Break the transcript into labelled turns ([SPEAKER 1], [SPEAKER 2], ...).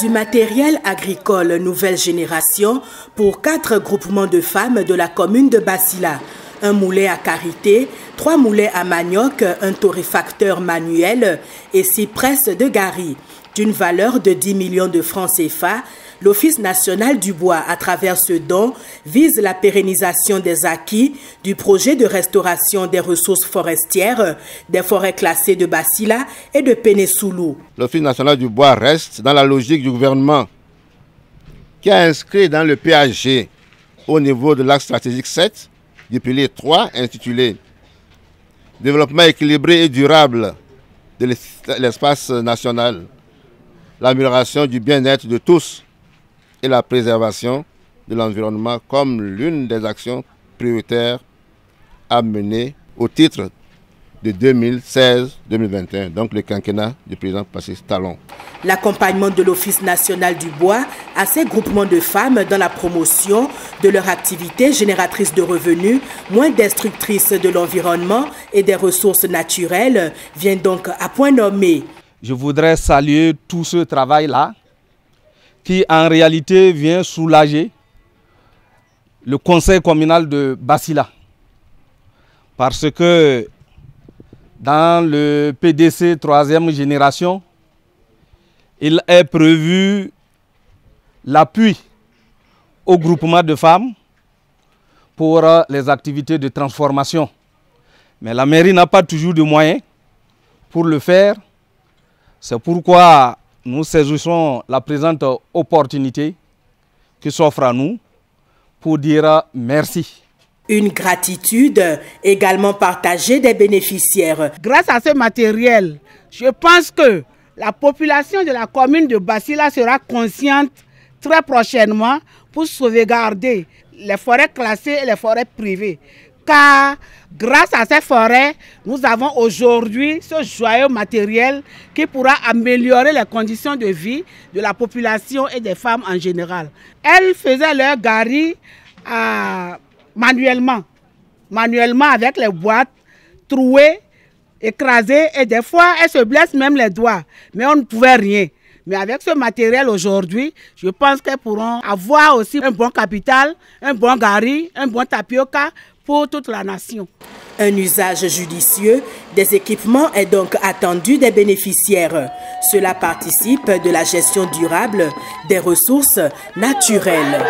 [SPEAKER 1] Du matériel agricole nouvelle génération pour quatre groupements de femmes de la commune de Basila. Un moulet à karité, trois moulets à manioc, un torréfacteur manuel et six presses de gari. D'une valeur de 10 millions de francs CFA, l'Office national du bois, à travers ce don, vise la pérennisation des acquis du projet de restauration des ressources forestières des forêts classées de Basila et de Pénésoulou.
[SPEAKER 2] L'Office national du bois reste dans la logique du gouvernement qui a inscrit dans le PAG au niveau de l'axe stratégique 7 du pilier 3 intitulé Développement équilibré et durable de l'espace national l'amélioration du bien-être de tous et la préservation de l'environnement comme l'une des actions prioritaires à mener au titre de 2016-2021, donc le quinquennat du président Passis Talon.
[SPEAKER 1] L'accompagnement de l'Office national du bois à ces groupements de femmes dans la promotion de leur activité génératrice de revenus, moins destructrice de l'environnement et des ressources naturelles vient donc à point nommé.
[SPEAKER 3] Je voudrais saluer tout ce travail-là qui en réalité vient soulager le conseil communal de Basila. Parce que dans le PDC troisième génération, il est prévu l'appui au groupement de femmes pour les activités de transformation. Mais la mairie n'a pas toujours de moyens pour le faire c'est pourquoi nous saisissons la présente opportunité qui s'offre à nous pour dire merci.
[SPEAKER 1] Une gratitude également partagée des bénéficiaires.
[SPEAKER 4] Grâce à ce matériel, je pense que la population de la commune de Basila sera consciente très prochainement pour sauvegarder les forêts classées et les forêts privées car grâce à ces forêts, nous avons aujourd'hui ce joyeux matériel qui pourra améliorer les conditions de vie de la population et des femmes en général. Elles faisaient leur gari euh, manuellement, manuellement avec les boîtes trouées, écrasées et des fois elles se blessent même les doigts, mais on ne pouvait rien. Mais avec ce matériel aujourd'hui, je pense qu'elles pourront avoir aussi un bon capital, un bon gari, un bon tapioca pour toute la nation.
[SPEAKER 1] Un usage judicieux des équipements est donc attendu des bénéficiaires. Cela participe de la gestion durable des ressources naturelles.